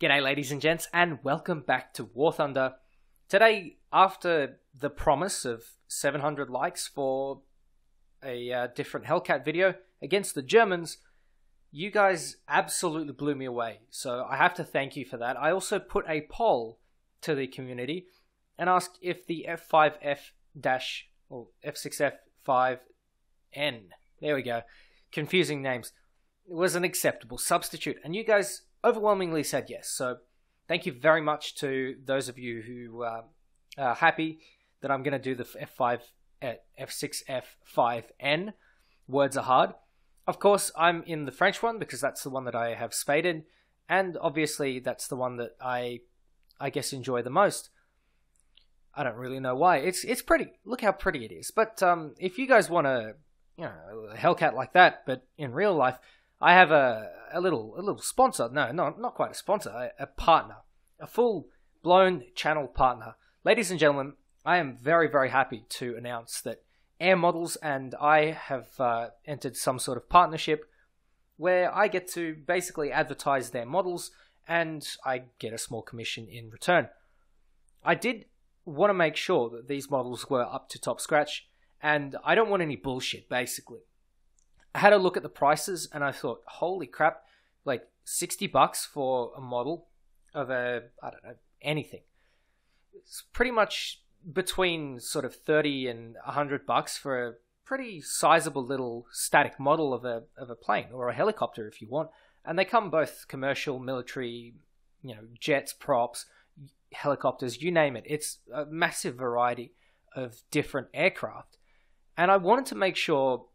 G'day, ladies and gents, and welcome back to War Thunder. Today, after the promise of 700 likes for a uh, different Hellcat video against the Germans, you guys absolutely blew me away. So I have to thank you for that. I also put a poll to the community and asked if the F5F dash or F6F5N, there we go, confusing names, was an acceptable substitute. And you guys overwhelmingly said yes. So thank you very much to those of you who uh, are happy that I'm going to do the F5 at F6F5N. Words are hard. Of course, I'm in the French one because that's the one that I have spaded, and obviously that's the one that I, I guess, enjoy the most. I don't really know why. It's it's pretty. Look how pretty it is. But um, if you guys want a, you know, a Hellcat like that, but in real life, I have a, a little a little sponsor. No, not not quite a sponsor. A, a partner, a full blown channel partner. Ladies and gentlemen, I am very very happy to announce that Air Models and I have uh, entered some sort of partnership where I get to basically advertise their models and I get a small commission in return. I did want to make sure that these models were up to top scratch and I don't want any bullshit basically. I had a look at the prices and I thought, holy crap, like 60 bucks for a model of a, I don't know, anything. It's pretty much between sort of 30 and 100 bucks for a pretty sizable little static model of a, of a plane or a helicopter if you want. And they come both commercial, military, you know, jets, props, helicopters, you name it. It's a massive variety of different aircraft. And I wanted to make sure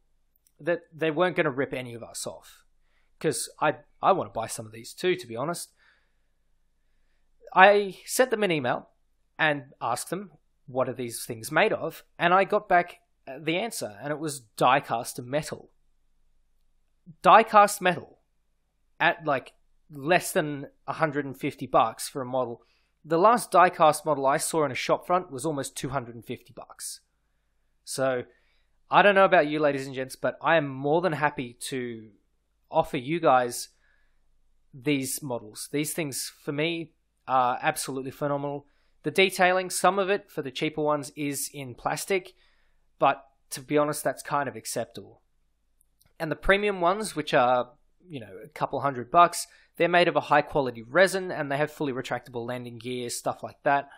that they weren't going to rip any of us off because I I want to buy some of these too. To be honest, I sent them an email and asked them what are these things made of, and I got back uh, the answer, and it was die-cast metal. Die-cast metal at like less than 150 bucks for a model. The last die-cast model I saw in a shop front was almost 250 bucks. So I don't know about you, ladies and gents, but I am more than happy to offer you guys these models. These things, for me, are absolutely phenomenal. The detailing, some of it for the cheaper ones is in plastic, but to be honest, that's kind of acceptable. And the premium ones, which are, you know, a couple hundred bucks, they're made of a high quality resin and they have fully retractable landing gear, stuff like that.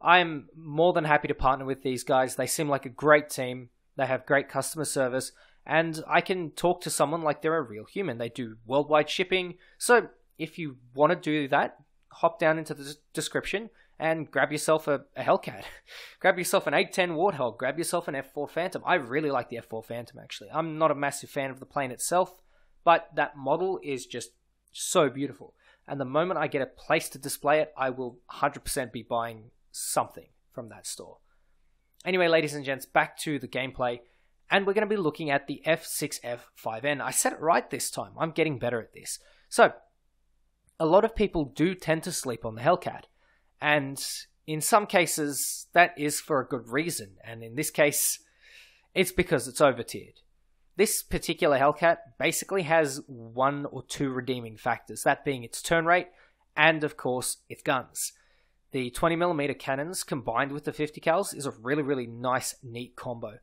I'm more than happy to partner with these guys. They seem like a great team. They have great customer service, and I can talk to someone like they're a real human. They do worldwide shipping. So if you want to do that, hop down into the description and grab yourself a, a Hellcat. grab yourself an A-10 Warthog. Grab yourself an F4 Phantom. I really like the F4 Phantom, actually. I'm not a massive fan of the plane itself, but that model is just so beautiful. And the moment I get a place to display it, I will 100% be buying something from that store. Anyway, ladies and gents, back to the gameplay. And we're going to be looking at the F6F5N. I said it right this time. I'm getting better at this. So, a lot of people do tend to sleep on the Hellcat. And in some cases, that is for a good reason. And in this case, it's because it's over tiered. This particular Hellcat basically has one or two redeeming factors, that being its turn rate and, of course, its guns. The 20mm cannons combined with the 50 cals is a really, really nice, neat combo.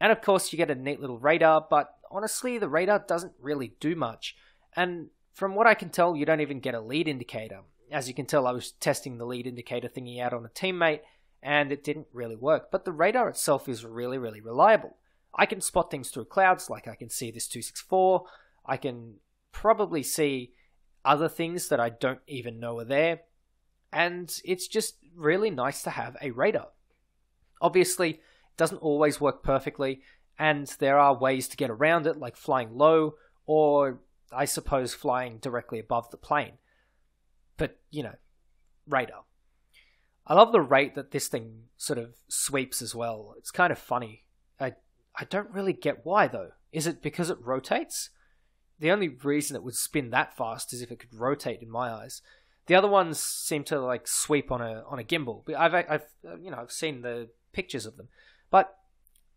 And of course, you get a neat little radar, but honestly, the radar doesn't really do much. And from what I can tell, you don't even get a lead indicator. As you can tell, I was testing the lead indicator thingy out on a teammate, and it didn't really work. But the radar itself is really, really reliable. I can spot things through clouds, like I can see this 264. I can probably see other things that I don't even know are there and it's just really nice to have a radar. Obviously, it doesn't always work perfectly, and there are ways to get around it, like flying low, or I suppose flying directly above the plane. But, you know, radar. I love the rate that this thing sort of sweeps as well. It's kind of funny. I I don't really get why though. Is it because it rotates? The only reason it would spin that fast is if it could rotate in my eyes. The other ones seem to like sweep on a on a gimbal. I've I've you know I've seen the pictures of them, but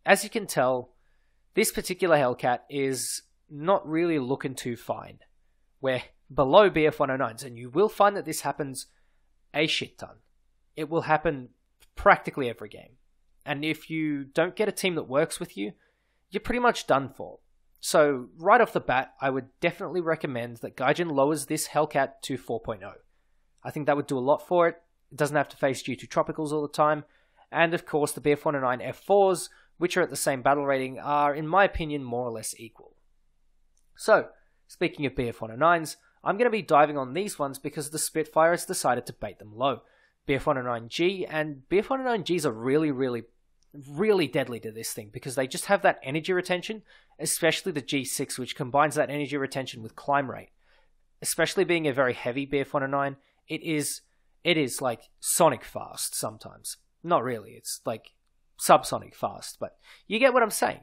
as you can tell, this particular Hellcat is not really looking too fine. We're below BF 109s, and you will find that this happens a shit ton. It will happen practically every game. And if you don't get a team that works with you, you're pretty much done for. So, right off the bat, I would definitely recommend that Gaijin lowers this Hellcat to 4.0. I think that would do a lot for it. It doesn't have to face G2 Tropicals all the time. And of course, the BF109 F4s, which are at the same battle rating, are, in my opinion, more or less equal. So, speaking of BF109s, I'm going to be diving on these ones because the Spitfire has decided to bait them low. BF109G and BF109Gs are really, really really deadly to this thing because they just have that energy retention, especially the G6, which combines that energy retention with climb rate. Especially being a very heavy BF109, it is it is like sonic fast sometimes. Not really, it's like subsonic fast, but you get what I'm saying.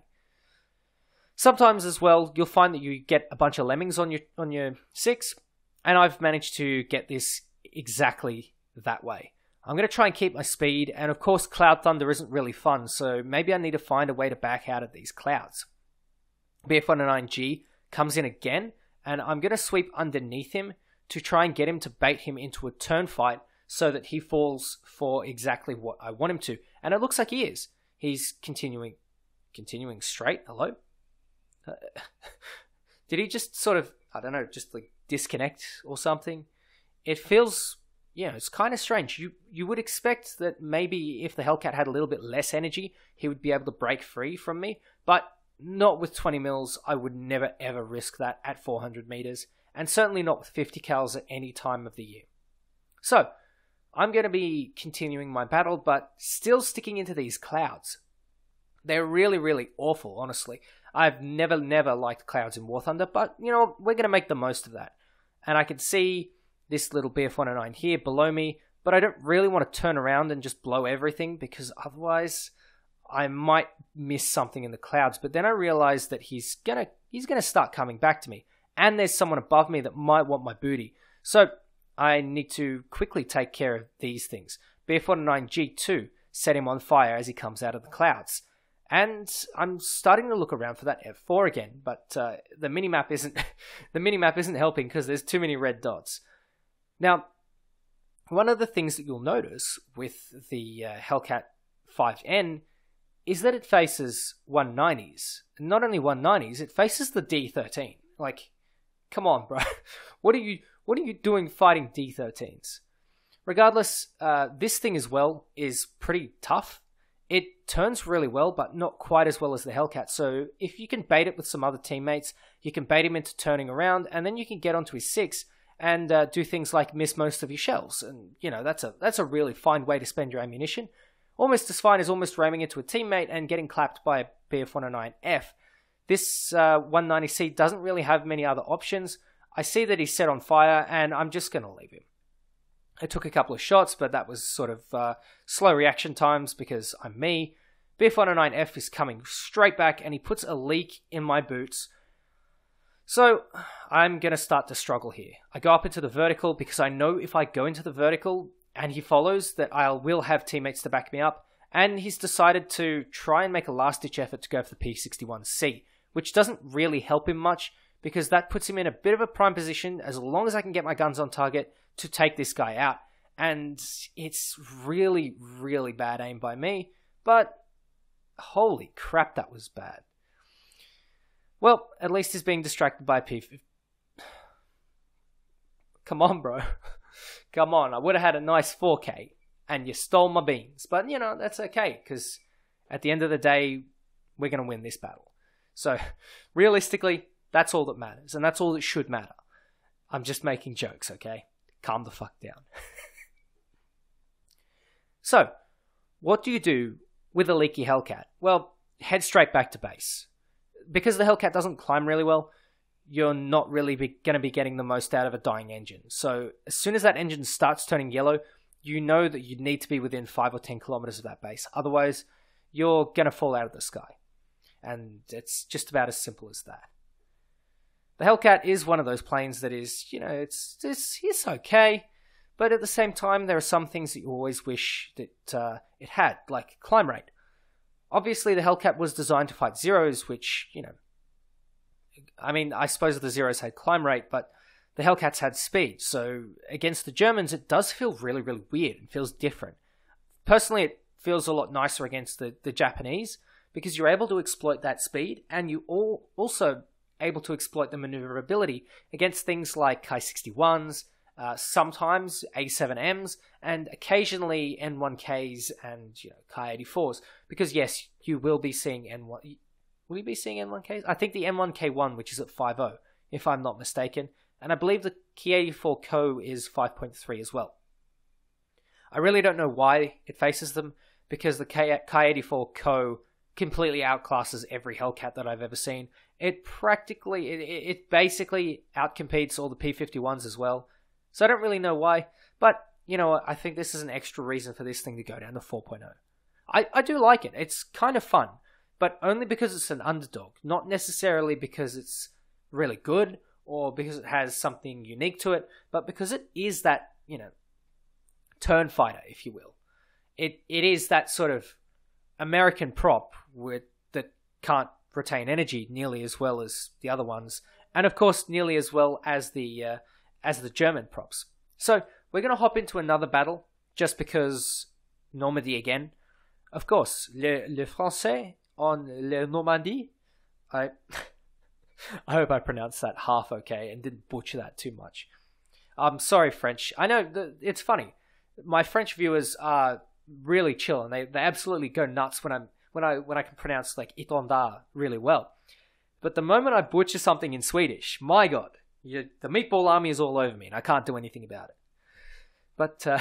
Sometimes as well, you'll find that you get a bunch of lemmings on your on your six, and I've managed to get this exactly that way. I'm going to try and keep my speed, and of course, Cloud Thunder isn't really fun, so maybe I need to find a way to back out of these clouds. BF109G comes in again, and I'm going to sweep underneath him to try and get him to bait him into a turn fight so that he falls for exactly what I want him to. And it looks like he is. He's continuing continuing straight. Hello? Uh, did he just sort of, I don't know, just like disconnect or something? It feels yeah, it's kind of strange. You you would expect that maybe if the Hellcat had a little bit less energy, he would be able to break free from me, but not with 20 mils. I would never ever risk that at 400 meters, and certainly not with 50 cals at any time of the year. So, I'm going to be continuing my battle, but still sticking into these clouds. They're really, really awful, honestly. I've never, never liked clouds in War Thunder, but you know, we're going to make the most of that. And I can see this little BF109 here below me, but I don't really want to turn around and just blow everything because otherwise I might miss something in the clouds. But then I realize that he's gonna he's gonna start coming back to me, and there's someone above me that might want my booty. So I need to quickly take care of these things. BF109G2 set him on fire as he comes out of the clouds. And I'm starting to look around for that F4 again, but uh, the minimap isn't the minimap isn't helping because there's too many red dots. Now, one of the things that you'll notice with the uh, Hellcat 5N is that it faces 190s. And not only 190s, it faces the D13. Like, come on, bro. what are you what are you doing fighting D13s? Regardless, uh, this thing as well is pretty tough. It turns really well, but not quite as well as the Hellcat. So if you can bait it with some other teammates, you can bait him into turning around, and then you can get onto his six and uh, do things like miss most of your shells. And you know that's a that's a really fine way to spend your ammunition. Almost as fine as almost ramming into a teammate and getting clapped by a BF109F. This uh, 190C doesn't really have many other options. I see that he's set on fire, and I'm just going to leave him. I took a couple of shots, but that was sort of uh, slow reaction times because I'm me. BF109F is coming straight back, and he puts a leak in my boots so I'm going to start to struggle here. I go up into the vertical because I know if I go into the vertical and he follows that I will have teammates to back me up. And he's decided to try and make a last ditch effort to go for the P61C, which doesn't really help him much because that puts him in a bit of a prime position as long as I can get my guns on target to take this guy out. And it's really, really bad aim by me, but holy crap, that was bad. Well, at least he's being distracted by P. Come on, bro. Come on. I would have had a nice 4K and you stole my beans. But, you know, that's okay because at the end of the day, we're going to win this battle. So, realistically, that's all that matters and that's all that should matter. I'm just making jokes, okay? Calm the fuck down. so, what do you do with a leaky Hellcat? Well, head straight back to base because the Hellcat doesn't climb really well, you're not really going to be getting the most out of a dying engine. So as soon as that engine starts turning yellow, you know that you need to be within 5 or 10 kilometers of that base. Otherwise, you're going to fall out of the sky. And it's just about as simple as that. The Hellcat is one of those planes that is, you know, it's it's, it's okay, but at the same time, there are some things that you always wish that uh, it had, like climb rate. Obviously, the Hellcat was designed to fight zeros, which, you know, I mean, I suppose the zeros had climb rate, but the Hellcats had speed. So against the Germans, it does feel really, really weird. It feels different. Personally, it feels a lot nicer against the, the Japanese because you're able to exploit that speed and you all also able to exploit the maneuverability against things like Kai 61s, uh, sometimes A7Ms, and occasionally N1Ks and you know, Kai 84s. Because yes, you will be seeing N1. Will you be seeing N1Ks? I think the N1K1, which is at 5.0, if I'm not mistaken, and I believe the Ki 84 ko is 5.3 as well. I really don't know why it faces them because the Ki 84 ko completely outclasses every Hellcat that I've ever seen. It practically, it, it basically outcompetes all the P51s as well. So I don't really know why, but you know, I think this is an extra reason for this thing to go down to 4.0. I, I do like it. It's kind of fun, but only because it's an underdog, not necessarily because it's really good or because it has something unique to it, but because it is that, you know, turn fighter, if you will. It it is that sort of American prop with, that can't retain energy nearly as well as the other ones, and of course nearly as well as the uh, as the German props. So we're going to hop into another battle just because Normandy again. Of course, le, le Français on le Normandie. I I hope I pronounced that half okay and didn't butcher that too much. I'm sorry, French. I know it's funny. My French viewers are really chill and they, they absolutely go nuts when I'm when I when I can pronounce like itondar really well. But the moment I butcher something in Swedish, my god, you, the meatball army is all over me and I can't do anything about it. But uh,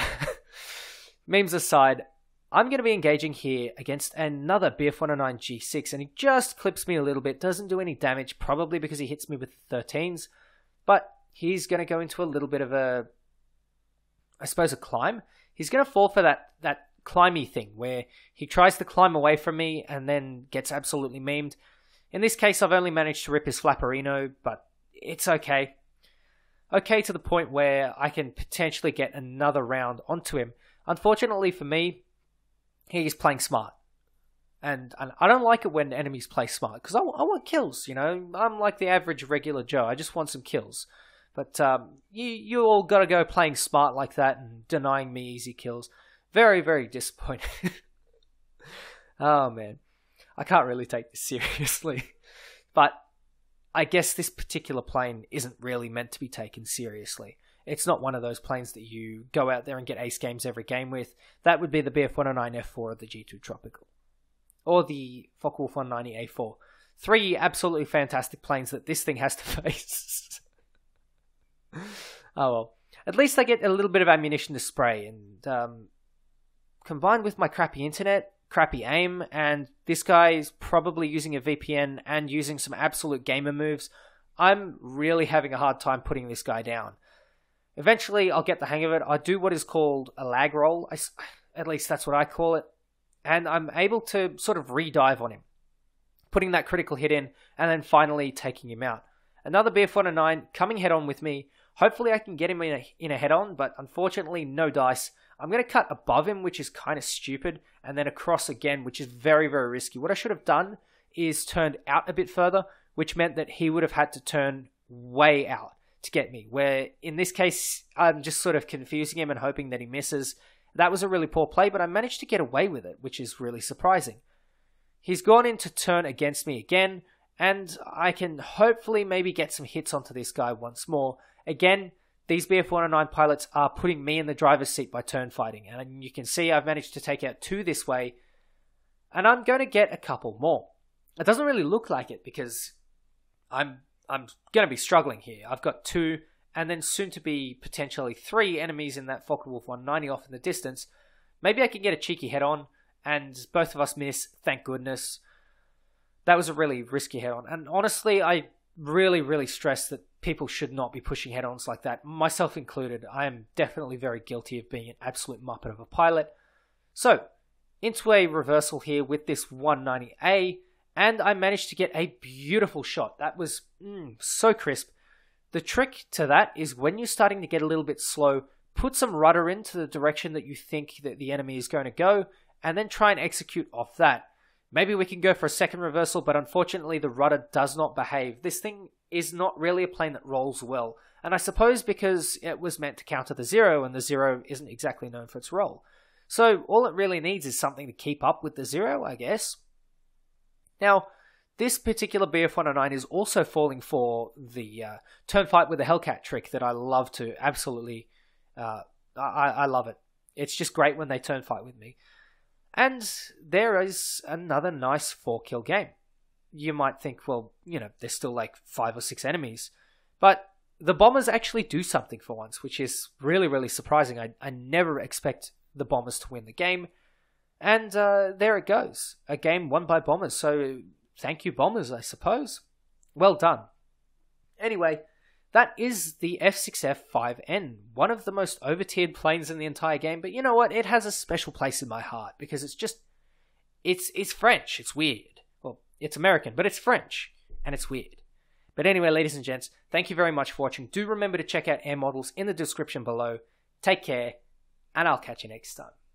memes aside, I'm going to be engaging here against another Bf 109 G6 and he just clips me a little bit, doesn't do any damage, probably because he hits me with 13s, but he's going to go into a little bit of a, I suppose, a climb. He's going to fall for that, that climby thing where he tries to climb away from me and then gets absolutely memed. In this case, I've only managed to rip his flapperino, but it's okay. Okay to the point where I can potentially get another round onto him. Unfortunately for me, he's playing smart. And, and I don't like it when enemies play smart because I, I want kills, you know. I'm like the average regular Joe. I just want some kills. But um, you you all got to go playing smart like that and denying me easy kills. Very, very disappointed. oh man, I can't really take this seriously. But I guess this particular plane isn't really meant to be taken seriously. It's not one of those planes that you go out there and get ace games every game with. That would be the Bf 109 F4 of the G2 Tropical. Or the Focke-Wulf 190 A4. Three absolutely fantastic planes that this thing has to face. oh well. At least I get a little bit of ammunition to spray, and um, combined with my crappy internet, crappy aim, and this guy is probably using a VPN and using some absolute gamer moves, I'm really having a hard time putting this guy down. Eventually, I'll get the hang of it. I do what is called a lag roll, I, at least that's what I call it, and I'm able to sort of re-dive on him, putting that critical hit in, and then finally taking him out. Another Bf 109 coming head on with me. Hopefully, I can get him in a, in a head on, but unfortunately, no dice. I'm going to cut above him, which is kind of stupid, and then across again, which is very, very risky. What I should have done is turned out a bit further, which meant that he would have had to turn way out to get me. Where in this case, I'm just sort of confusing him and hoping that he misses. That was a really poor play, but I managed to get away with it, which is really surprising. He's gone in to turn against me again, and I can hopefully maybe get some hits onto this guy once more. Again, these Bf 109 pilots are putting me in the driver's seat by turn fighting, and you can see I've managed to take out two this way, and I'm going to get a couple more. It doesn't really look like it because I'm I'm going to be struggling here. I've got two, and then soon to be potentially three enemies in that Focke-Wulf 190 off in the distance. Maybe I can get a cheeky head on, and both of us miss. Thank goodness. That was a really risky head on, and honestly, I really, really stress that people should not be pushing head ons like that, myself included. I am definitely very guilty of being an absolute muppet of a pilot. So, into a reversal here with this 190A, and I managed to get a beautiful shot. That was mm, so crisp. The trick to that is when you're starting to get a little bit slow, put some rudder into the direction that you think that the enemy is going to go, and then try and execute off that. Maybe we can go for a second reversal, but unfortunately the rudder does not behave. This thing is not really a plane that rolls well. And I suppose because it was meant to counter the Zero, and the Zero isn't exactly known for its roll. So all it really needs is something to keep up with the Zero, I guess. Now, this particular BF109 is also falling for the uh, turn fight with the Hellcat trick that I love to absolutely. Uh, I, I love it. It's just great when they turn fight with me. And there is another nice four kill game. You might think, well, you know, there's still like five or six enemies. But the bombers actually do something for once, which is really, really surprising. I, I never expect the bombers to win the game. And uh, there it goes. A game won by bombers. So thank you, bombers, I suppose. Well done. Anyway, that is the F6F5N, one of the most overtiered planes in the entire game, but you know what? It has a special place in my heart because it's just it's it's French, it's weird. Well, it's American, but it's French and it's weird. But anyway, ladies and gents, thank you very much for watching. Do remember to check out air models in the description below. Take care, and I'll catch you next time.